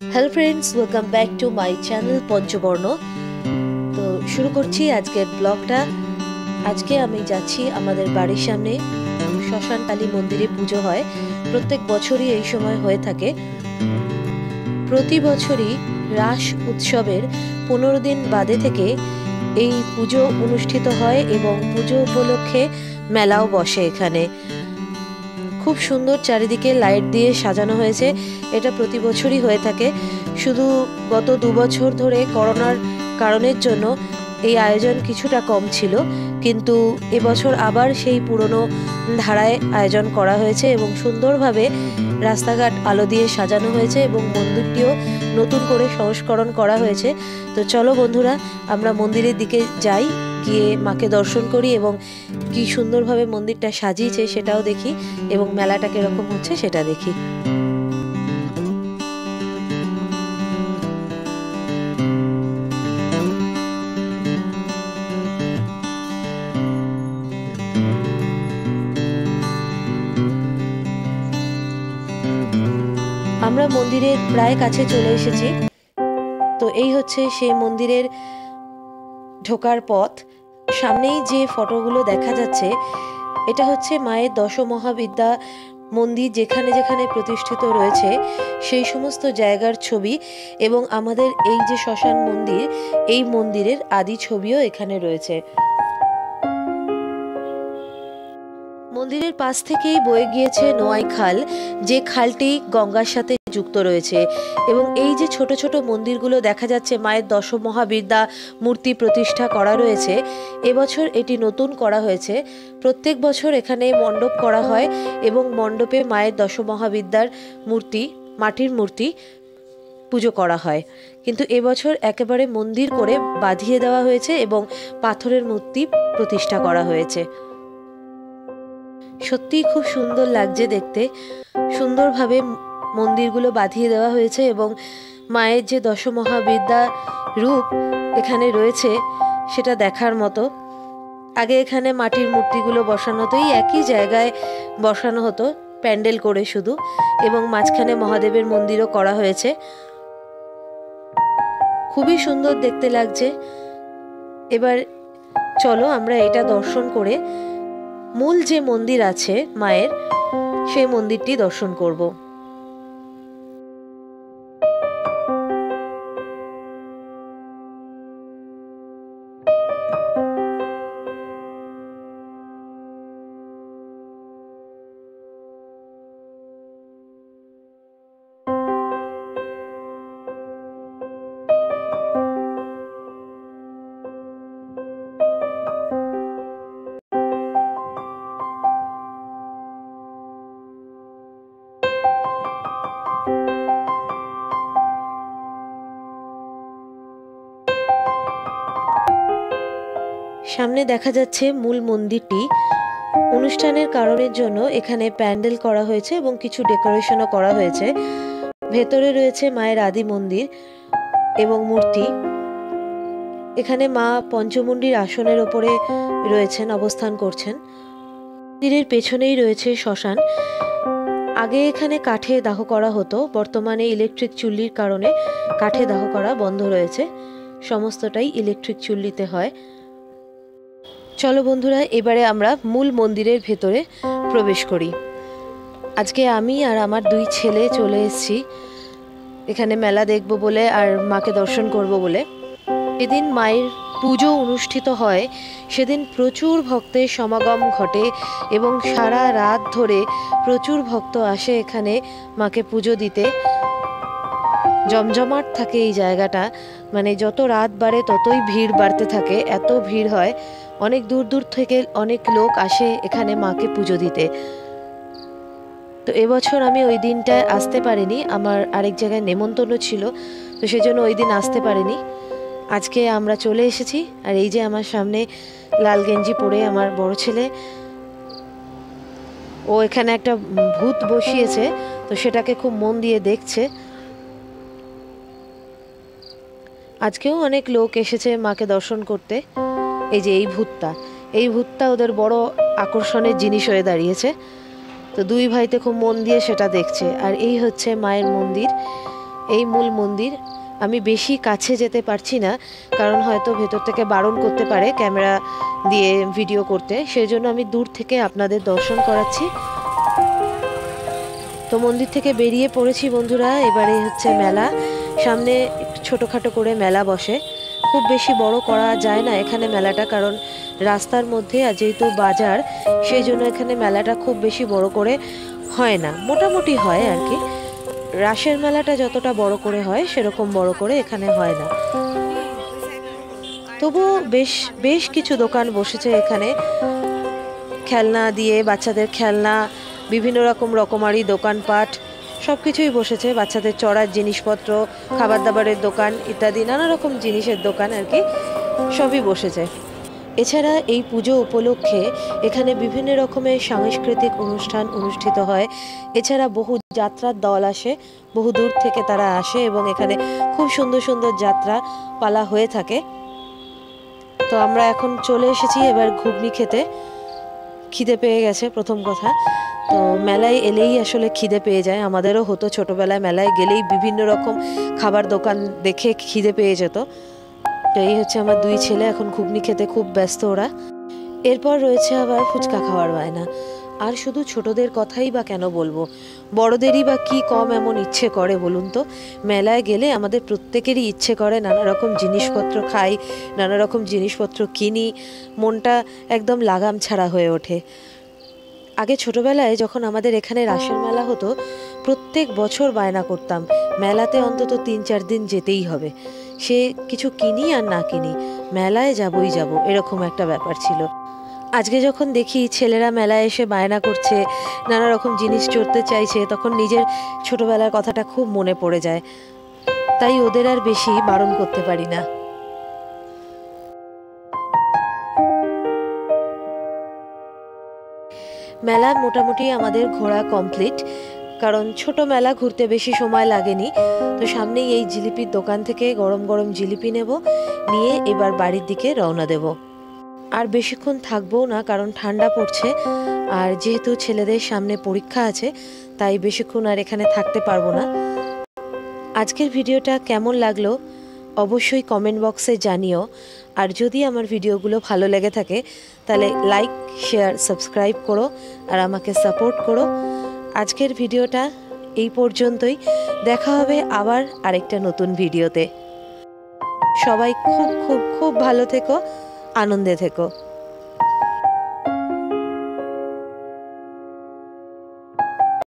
Hello friends welcome back to my channel Panchabarna তো শুরু করছি আজকের ব্লগটা আজকে আমি যাচ্ছি আমাদের বাড়ির সামনে। শ্মশান কালী মন্দিরে পুজো হয়। প্রত্যেক বছরই এই সময় হয়ে থাকে। প্রতি বছরই রাস উৎসবের পনেরো দিন বাদে থেকে এই পুজো অনুষ্ঠিত হয় এবং পুজো উপলক্ষে মেলাও বসে এখানে। খুব সুন্দর চারিদিকে লাইট দিয়ে সাজানো হয়েছে। এটা প্রতি বছরই হয়ে থাকে। শুধু গত দু বছর ধরে করোনার কারণের জন্য এই আয়োজন কিছুটা কম ছিল। কিন্তু এবছর আবার সেই পুরনো ধারায় আয়োজন করা হয়েছে এবং সুন্দরভাবে রাস্তাঘাট আলো দিয়ে সাজানো হয়েছে এবং মন্দিরটিও নতুন করে সংস্করণ করা হয়েছে। তো চলো বন্ধুরা, আমরা মন্দিরের দিকে যাই। গিয়ে মাকে দর্শন করি এবং কি সুন্দরভাবে মন্দিরটা সাজিয়েছে সেটাও দেখি এবং মেলাটা কীরকম হচ্ছে সেটা দেখি। আমরা মন্দিরের প্রায় কাছে চলে এসেছি। তো এই হচ্ছে সেই মন্দিরের ঢোকার পথ। সামনেই যে ফটোগুলো দেখা যাচ্ছে, এটা হচ্ছে মায়ের দশমহাবিদ্যা মন্দির যেখানে যেখানে প্রতিষ্ঠিত রয়েছে, সেই সমস্ত জায়গার ছবি এবং আমাদের এই যে শ্মশান মন্দির, এই মন্দিরের আদি ছবিও এখানে রয়েছে। মন্দিরের পাশ থেকেই বয়ে গিয়েছে নোয়াই খাল, যে খালটি গঙ্গার সাথে যুক্ত রয়েছে। এবং এই যে ছোট ছোট মন্দিরগুলো দেখা যাচ্ছে, মায়ের দশ মহাবিদ্যা মূর্তি প্রতিষ্ঠা করা রয়েছে, এবছর এটি নতুন করা হয়েছে। প্রত্যেক বছর এখানে মণ্ডপ করা হয় এবং মণ্ডপে মায়ের দশ মহাবিদ্যার মূর্তি, মাটির মূর্তি পুজো করা হয়। কিন্তু এবছর একেবারে মন্দির করে বাঁধিয়ে দেওয়া হয়েছে এবং পাথরের মূর্তি প্রতিষ্ঠা করা হয়েছে। সত্যিই খুব সুন্দর লাগছে দেখতে। সুন্দরভাবে মন্দিরগুলো বাঁধিয়ে দেওয়া হয়েছে এবং মায়ের যে দশমহাবিদ্যা রূপ এখানে রয়েছে সেটা দেখার মতো। আগে এখানে মাটির মূর্তিগুলো বসানো হতো এই একই জায়গায় বসানো হতো, প্যান্ডেল করে শুধু এবং মাঝখানে মহাদেবের মন্দিরও করা হয়েছে। খুবই সুন্দর দেখতে লাগছে। এবার চলো আমরা এটা দর্শন করে মূল যে মন্দির আছে মায়ের সেই মন্দিরটি দর্শন করব। সামনে দেখা যাচ্ছে মূল মন্দিরটি। অনুষ্ঠানের কারণের জন্য এখানে প্যান্ডেল করা হয়েছে এবং কিছু ডেকোরেশনও করা হয়েছে। ভেতরে রয়েছে মায়ের আদি মন্দির এবং মূর্তি। এখানে মা পঞ্চমুণ্ডির আসনের ওপরে রয়েছেন, অবস্থান করছেন। মন্দিরের পেছনেই রয়েছে শ্মশান। আগে এখানে কাঠে দাহ করা হতো, বর্তমানে ইলেকট্রিক চুল্লির কারণে কাঠে দাহ করা বন্ধ রয়েছে। সমস্তটাই ইলেকট্রিক চুল্লিতে হয়। চলো বন্ধুরা, এবারে আমরা মূল মন্দিরের ভেতরে প্রবেশ করি। আজকে আমি আর আমার দুই ছেলে চলে এসেছি। এখানে মেলা দেখব বলে আর মাকে দর্শন করব বলে। এদিন মায়ের পুজো অনুষ্ঠিত হয়, সেদিন প্রচুর ভক্তের সমাগম ঘটে এবং সারা রাত ধরে প্রচুর ভক্ত আসে এখানে মাকে পুজো দিতে। জমজমাট থাকে এই জায়গাটা। মানে যত রাত বাড়ে ততই ভিড় বাড়তে থাকে। এত ভিড় হয় অনেক দূর দূর থেকে অনেক লোক আসে এখানে মাকে পুজো দিতে। তো এবছর আমি ওই দিনটায় আসতে পারিনি, আমার আরেক জায়গায় নেমন্তন্ন ছিল, তো সেজন্য ওই দিন আসতে পারিনি। আজকে আমরা চলে এসেছি, আর এই যে আমার সামনে লাল গেঞ্জি পরে আমার বড় ছেলে, ও এখানে একটা ভূত বসিয়েছে, তো সেটাকে খুব মন দিয়ে দেখছে। আজকেও অনেক লোক এসেছে মাকে দর্শন করতে। এই যে এই ভূতটা এই ভূতটা ওদের বড় আকর্ষণের জিনিস হয়ে দাঁড়িয়েছে। তো দুই ভাইতে খুব মন দিয়ে সেটা দেখছে। আর এই হচ্ছে মায়ের মন্দির। এই মূল মন্দির। আমি বেশি কাছে যেতে পারছি না, কারণ হয়তো ভেতর থেকে বারণ করতে পারে ক্যামেরা দিয়ে ভিডিও করতে। সেই জন্য আমি দূর থেকে আপনাদের দর্শন করাচ্ছি। তো মন্দির থেকে বেরিয়ে পড়েছি বন্ধুরা। এবারে হচ্ছে মেলা। সামনে ছোটোখাটো করে মেলা বসে। খুব বেশি বড় করা যায় না এখানে মেলাটা, কারণ রাস্তার মধ্যে আর যেহেতু বাজার, সেই জন্য এখানে মেলাটা খুব বেশি বড় করে হয় না। মোটামুটি হয় আর কি। রাসের মেলাটা যতটা বড় করে হয়, সেরকম বড় করে এখানে হয় না। তবুও বেশ বেশ কিছু দোকান বসেছে এখানে। খেলনা দিয়ে, বাচ্চাদের খেলনা, বিভিন্ন রকম রকমারি দোকানপাট সব কিছুই বসেছে, বাচ্চাদের চড়ার জিনিসপত্র খাবার দাবারের দোকান ইত্যাদি, নানা রকম জিনিসের দোকান আর কি, সবই বসেছে। এছাড়া এই পুজো উপলক্ষে এখানে বিভিন্ন রকমের সাংস্কৃতিক অনুষ্ঠান অনুষ্ঠিত হয়। এছাড়া বহু যাত্রার দল আসে, বহু দূর থেকে তারা আসে এবং এখানে খুব সুন্দর সুন্দর যাত্রা পালা হয়ে থাকে। তো আমরা এখন চলে এসেছি এবার ঘুগনি খেতে। খিদে পেয়ে গেছে, প্রথম কথা। তো মেলায় এলেই আসলে খিদে পেয়ে যায়। আমাদেরও হতো ছোটোবেলায় মেলায় গেলেই বিভিন্ন রকম খাবার দোকান দেখে খিদে পেয়ে যেত। তো এই হচ্ছে আমার দুই ছেলে, এখন ঘুগনি খেতে খুব ব্যস্ত ওরা। এরপর রয়েছে আবার ফুচকা খাওয়ার বায়না। আর শুধু ছোটদের কথাই বা কেন বলব? বড়দেরই বা কি কম এমন ইচ্ছে করে বলুন তো? মেলায় গেলে আমাদের প্রত্যেকেরই ইচ্ছে করে নানা রকম জিনিসপত্র খাই, নানা রকম জিনিসপত্র কিনি। মনটা একদম লাগাম ছাড়া হয়ে ওঠে। আগে ছোটবেলায় যখন আমাদের এখানে রাসের মেলা হতো, প্রত্যেক বছর বায়না করতাম, মেলাতে অন্তত তিন চার দিন যেতেই হবে। সে কিছু কিনি আর না কিনি, মেলায় যাবই যাব, এরকম একটা ব্যাপার ছিল। আজকে যখন দেখি ছেলেরা মেলায় এসে বায়না করছে, নানা রকম জিনিস চড়তে চাইছে, তখন নিজের ছোটবেলার কথাটা খুব মনে পড়ে যায়। তাই ওদের আর বেশি বারণ করতে পারি না। মেলা মোটামুটি আমাদের ঘোরা কমপ্লিট কারণ ছোট মেলা ঘুরতে বেশি সময় লাগেনি। তো সামনেই এই জিলিপির দোকান থেকে গরম গরম জিলিপি নেব, নিয়ে এবার বাড়ির দিকে রওনা দেব। আর বেশিক্ষণ থাকব না, কারণ ঠান্ডা পড়ছে, আর যেহেতু ছেলেদের সামনে পরীক্ষা আছে, তাই বেশিক্ষণ আর এখানে থাকতে পারব না। আজকের ভিডিওটা কেমন লাগল? অবশ্যই কমেন্ট বক্সে জানিও। আর যদি আমার ভিডিওগুলো ভালো লেগে থাকে, তাহলে লাইক শেয়ার সাবস্ক্রাইব করো আর আমাকে সাপোর্ট করো। আজকের ভিডিওটা এই পর্যন্তই। দেখা হবে আবার আরেকটা নতুন ভিডিওতে। সবাই খুব খুব খুব ভালো থেকো, আনন্দে থেকো।